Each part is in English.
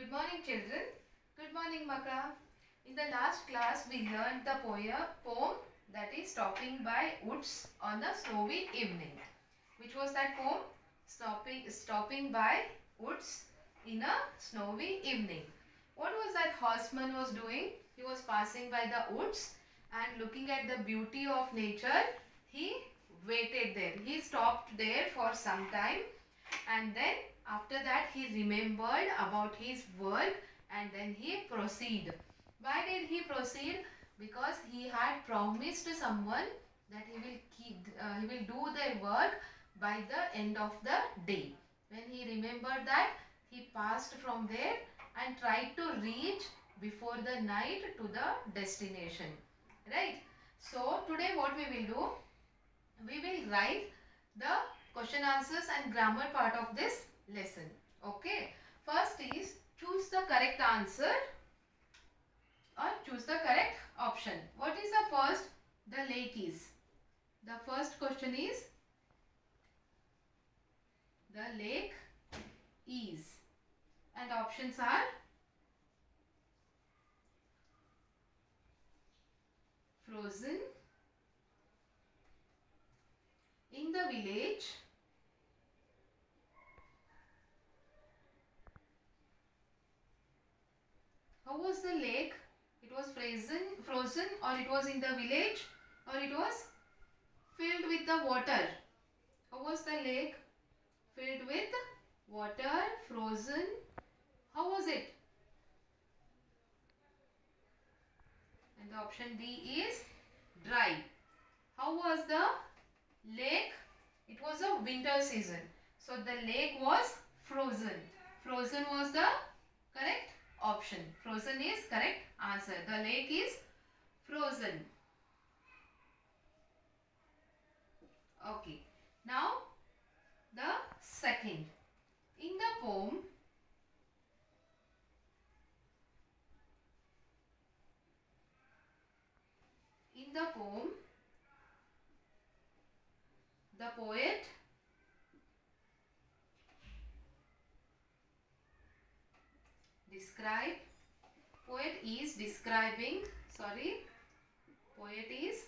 Good morning children. Good morning Maka. In the last class we learned the poem, poem that is Stopping by Woods on a Snowy Evening. Which was that poem? Stopping, stopping by woods in a snowy evening. What was that horseman was doing? He was passing by the woods and looking at the beauty of nature. He waited there. He stopped there for some time and then after that he remembered about his work and then he proceed. Why did he proceed? Because he had promised to someone that he will keep, uh, he will do their work by the end of the day. When he remembered that, he passed from there and tried to reach before the night to the destination. Right? So, today what we will do? We will write the question answers and grammar part of this lesson. Okay. First is choose the correct answer or choose the correct option. What is the first? The lake is. The first question is the lake is and options are frozen in the village how was the lake. It was frozen frozen or it was in the village or it was filled with the water. How was the lake? Filled with water frozen. How was it? And the option d is dry. How was the lake? It was a winter season. So the lake was frozen. Frozen was the correct option. Frozen is correct answer. The lake is frozen. Okay. Now the second. In the poem in the poem the poet describe poet is describing sorry poet is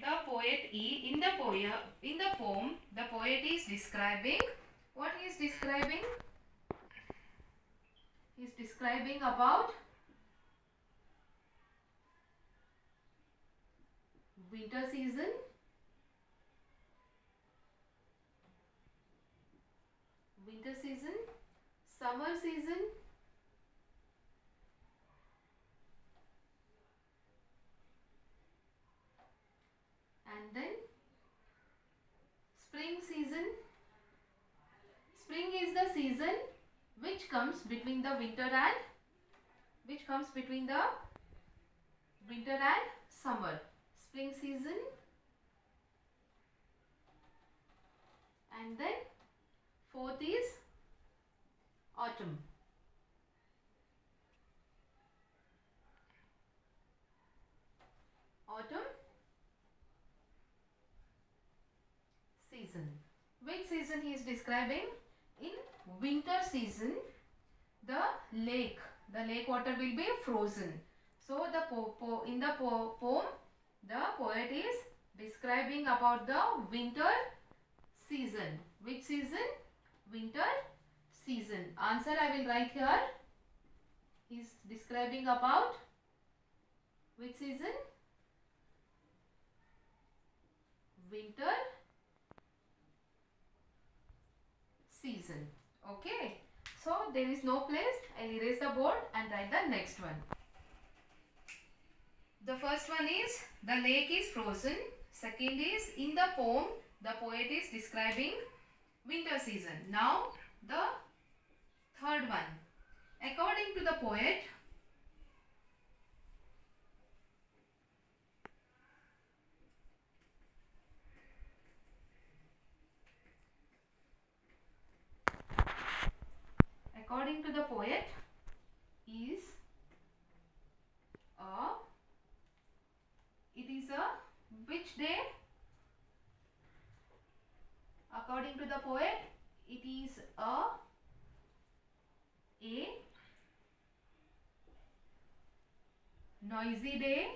the poet e in the poem in the poem the poet is describing what he is describing? He is describing about winter season winter season summer season and then spring season. Spring is the season which comes between the winter and which comes between the winter and summer spring season and then fourth is autumn. Autumn season. Which season he is describing? In winter season the lake. The lake water will be frozen. So the po po in the po poem the poet is describing about the winter season. Which season winter season. Answer i will write here. He is describing about which season? Winter season. Okay. So there is no place. I'll erase the board and write the next one. The first one is the lake is frozen. Second is in the poem the poet is describing winter season. Now the third one. According to the poet according to the poet is a it is a which day a according to the poet it is a a noisy day.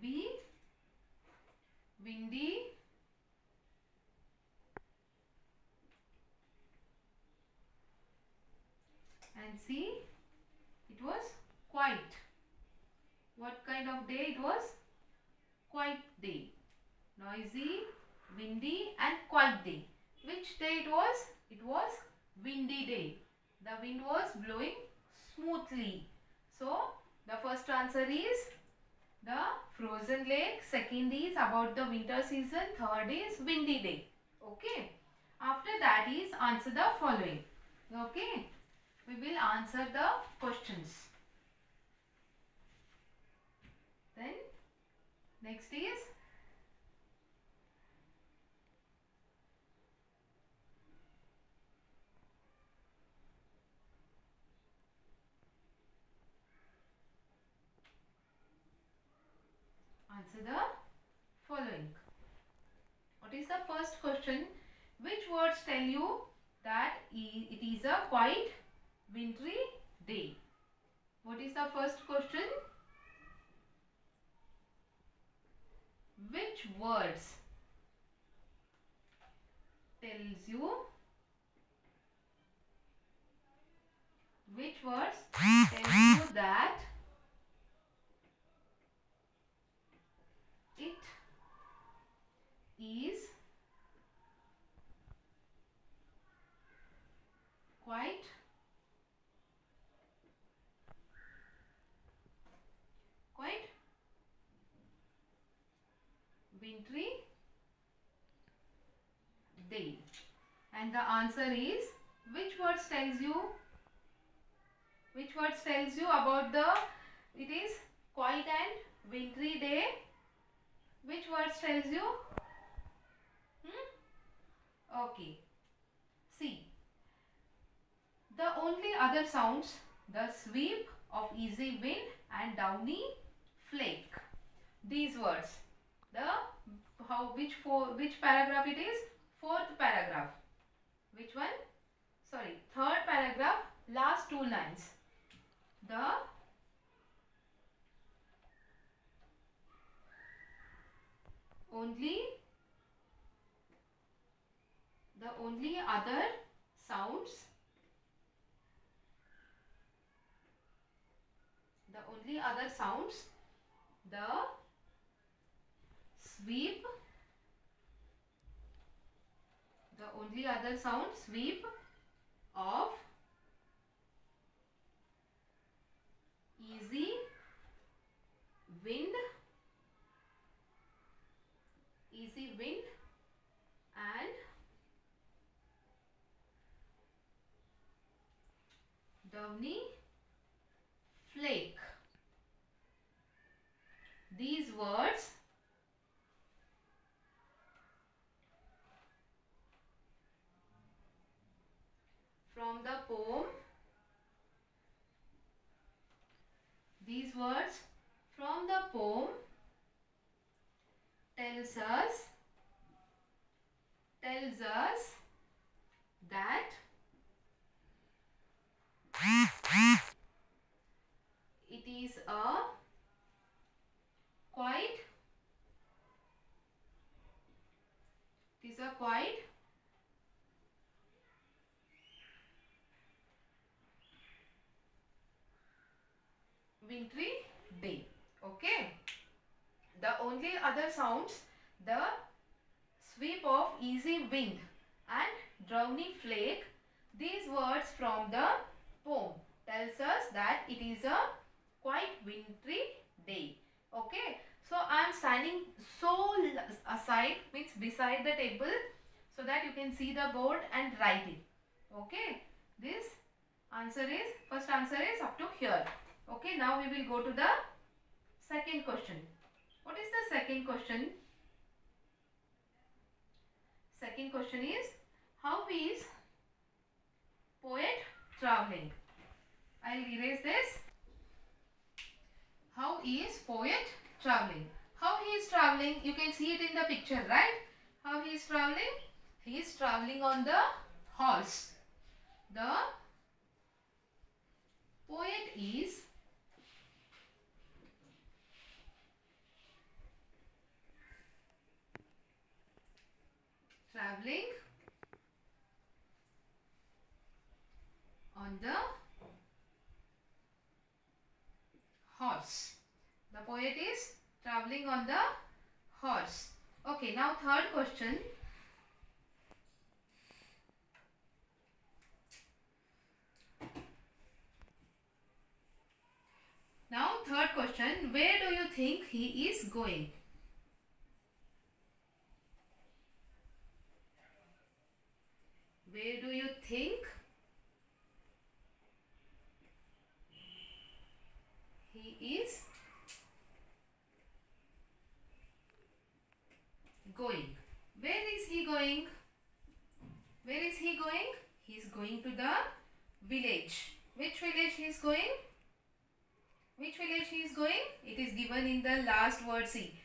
B windy. And C it was quiet. What kind of day it was quiet day. Noisy windy and quiet day. Which day it was? It was windy day. The wind was blowing smoothly. So the first answer is the frozen lake. Second is about the winter season. Third is windy day. Okay. After that is answer the following. Okay. We will answer the questions. Then next is answer the following. What is the first question? Which words tell you that it is a quite wintry day? What is the first question? Which words tells you? Which words tell you that it is quite wintry day and the answer is which words tells you which words tells you about the it is quiet and wintry day which words tells you? Hmm? Okay. See. The only other sounds, the sweep of easy wind and downy flake. These words. The how which for which paragraph it is? Fourth paragraph. Which one? Sorry, third paragraph, last two lines. The only the only other sounds the only other sounds the sweep the only other sound sweep of easy wind easy wind and downy flake. These words from the poem. These words from the poem tells us tells us that it is a quite it is a quite wintry day okay. The only other sounds the sweep of easy wind and drowny flake. These words from the poem tells us that it is a quite wintry day. Okay. So i am standing so aside means beside the table so that you can see the board and write it okay. This answer is first answer is up to here okay now we will go to the second question. What is the second question? Second question is how is poet traveling? I'll erase this. How is poet traveling? How he is traveling you can see it in the picture right? How he is traveling? He is traveling on the horse. The poet is traveling on the horse. The poet is traveling on the horse. Okay, now third question. Now third question, where do you think he is going? Where do you think he is going? Where is he going? Where is he going? He is going to the village. Which village he is going? Which village he is going? It is given in the last word C.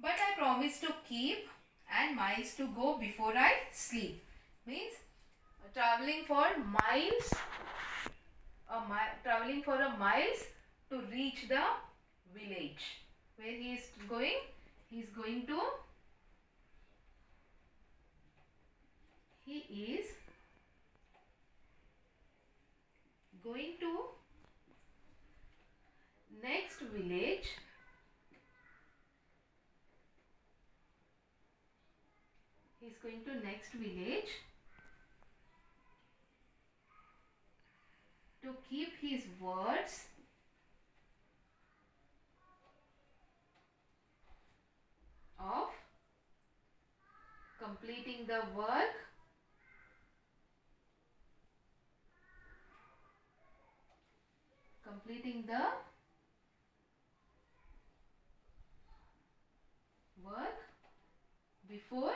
But I promise to keep and miles to go before I sleep. Means traveling for miles a traveling for a miles to reach the village. Where he is going? He is going to he is going to next village he is going to next village to keep his words. Of completing the work. Completing the work before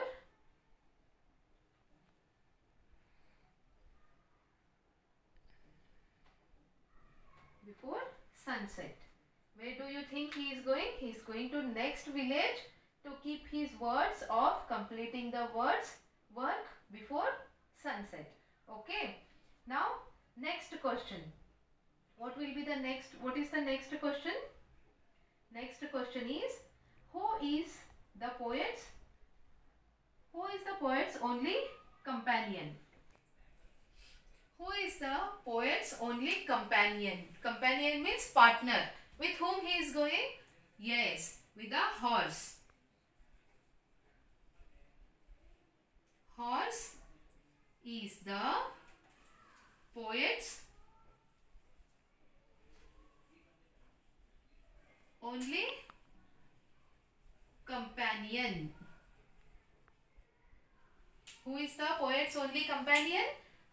before sunset. Where do you think he is going? He is going to next village to keep his words of completing the words work before sunset. Okay. Now next question. What will be the next? What is the next question? Next question is who is the poet's who is the poet's only companion? Who is the poet's only companion? Companion means partner. With whom he is going? Yes, with a horse. Horse is the poet's only companion. Who is the poet's only companion?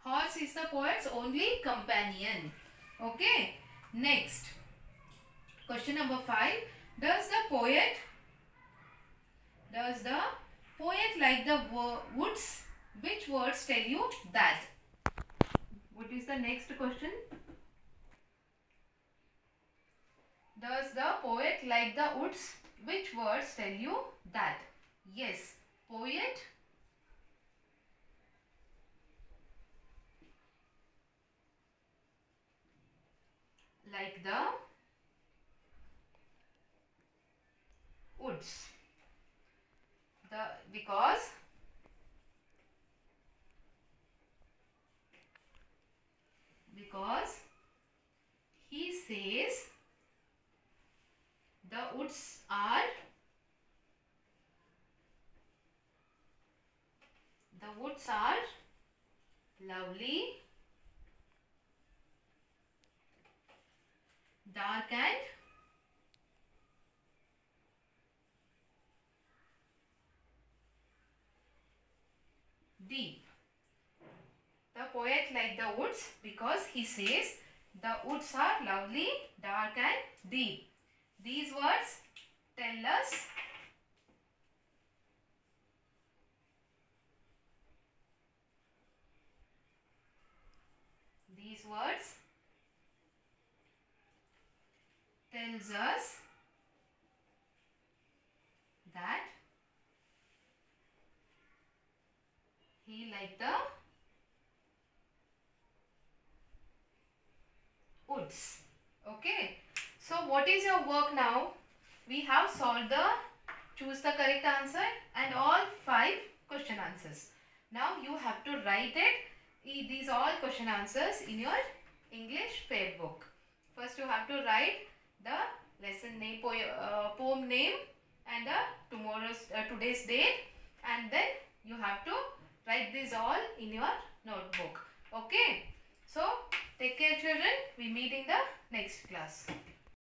Horse is the poet's only companion. Okay. Next. Question number 5. Does the poet does the poet like the wo- woods? Which words tell you that? What is the next question? Does the poet like the woods? Which words tell you that? Yes, poet like the woods. The because because he says the woods are the woods are lovely dark and deep. The poet like the woods because he says the woods are lovely, dark and deep. These words tell us tells us that he like the woods. Okay. So what is your work now? We have solved the choose the correct answer and all five question answers. Now you have to write it these all question answers in your English fair book. First you have to write the lesson name, poem, uh, poem name and the tomorrow's uh, today's date and then you have to write this all in your notebook. Okay. So take care children. We meet in the next class.